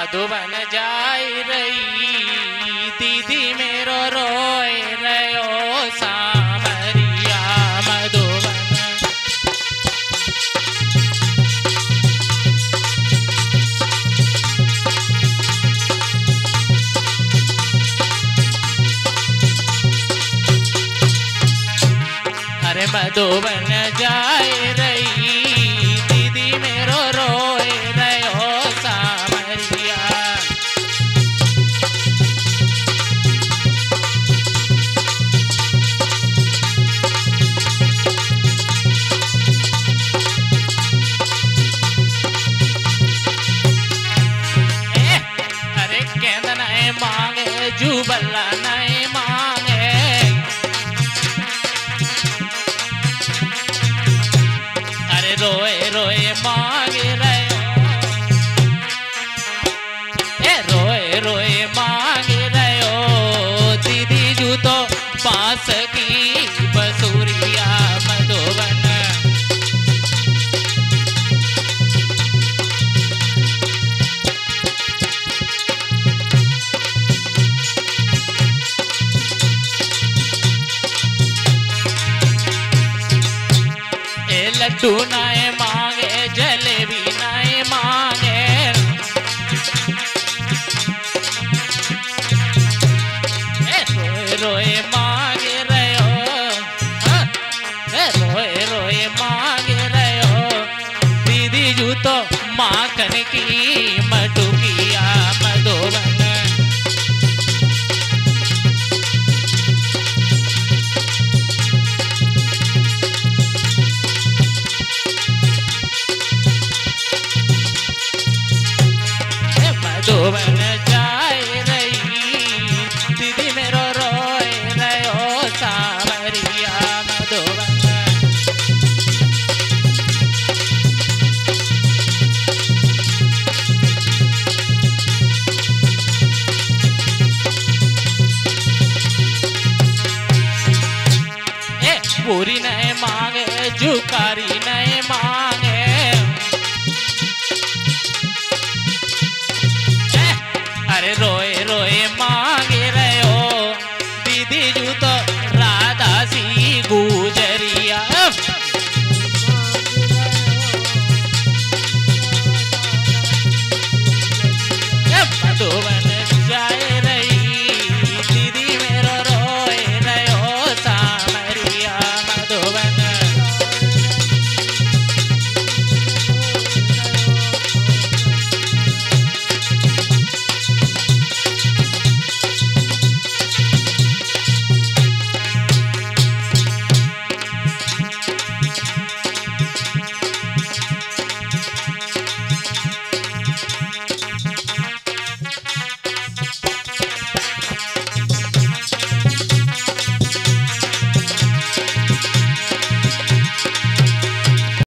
मधुबन जाय रही। दीदी मेरो रयो सामरिया। मधुबन अरे मधुबन जाय रही। मांगे बल्ला नहीं मांगे। अरे रोए रोए मांग रहे ए रोए रोए लड्डू नाए मांगे, जलेबी नाए मांगे रोए रोए मांगे रहे हो हाँ? रोए रोए मांगे रहो दीदी जू तो माखन की ए मधुबन जाय रही। दीदी मेरो रोए रयो सावरिया मधुबन ए, पूरी नहीं मांगे जुकारी ಮಾತಾ